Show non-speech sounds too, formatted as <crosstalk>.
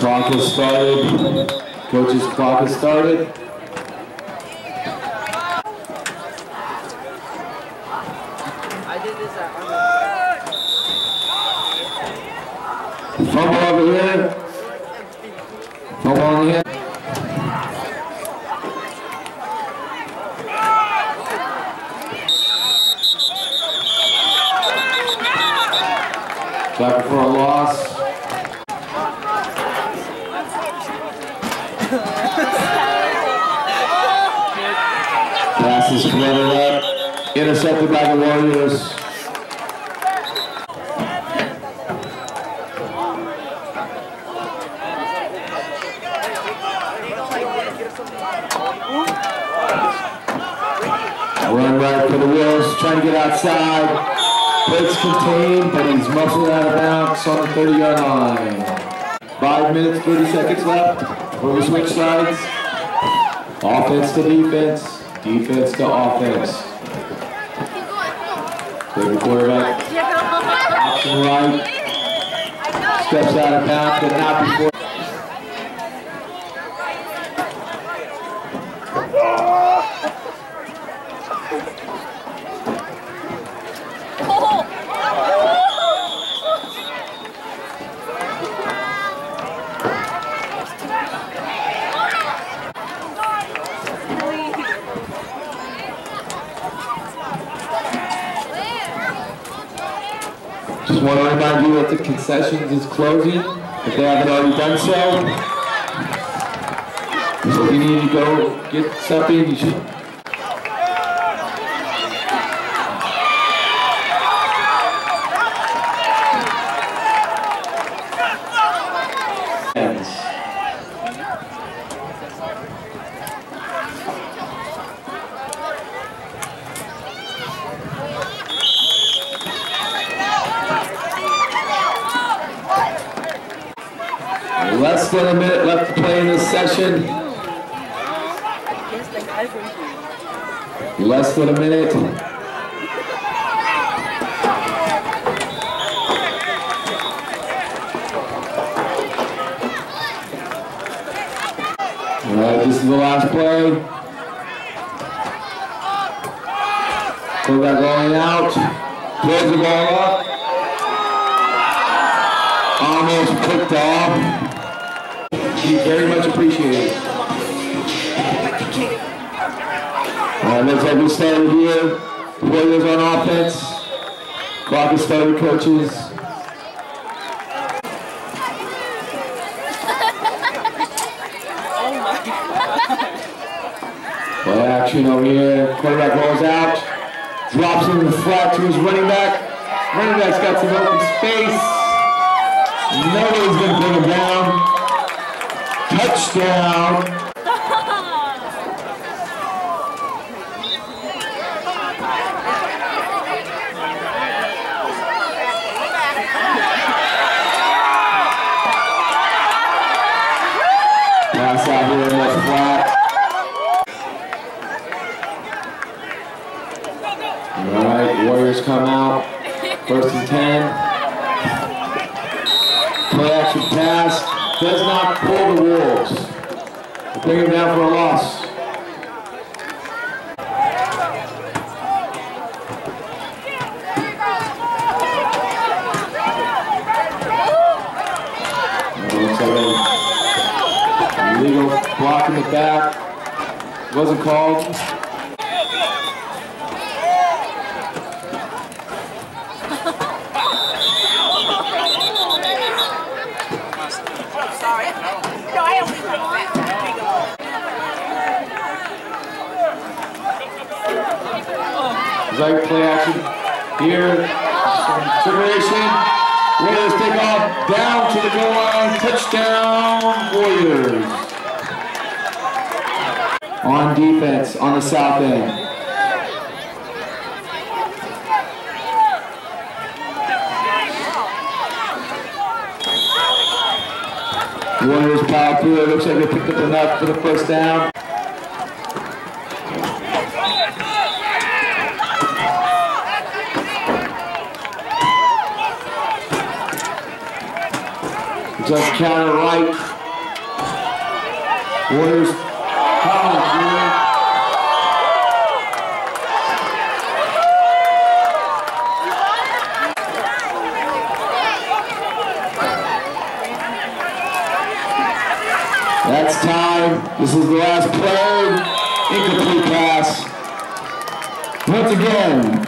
Clock has started. Coach's clock has started. Fumble over here. Fumble on here. Back for a loss. Pass is floated up. Intercepted by the Warriors. Run right for the Wolves, trying to get outside. Blitz contained, but he's muscled out of bounds on the 30 yard line. Five minutes, 30 seconds left. Before we switch sides. Offense to defense, defense to offense. Take the quarterback. Option right. Steps out of bounds, but not before. Just want to remind you that the concessions is closing, if they haven't already done so. So if you need to go get something, you should. Less than a minute left to play in this session. Less than a minute. All right, this is the last play. Quarterback rolling out. Throws the ball up. Almost picked off. He very much appreciated. All right, looks like we started here. Warriors on offense. Clock is started, coaches. <laughs> Play action over here. Quarterback rolls out. Drops in the flat to his running back. Running back's got some open space. Nobody's going to bring him down. Touchdown. Pass out here in flat. All right, Warriors come out. First and 10. Play action pass. Does not pull the Wolves. They Bring him down for a loss. Illegal block in the back. Wasn't called. Right play action here. Consideration. Warriors take off down to the goal line. Touchdown Warriors. On defense on the south end. Warriors power through. It looks like they picked up enough for the first down. Just counter right. Warriors. College, That's time. This is the last play. Incomplete pass. Once again,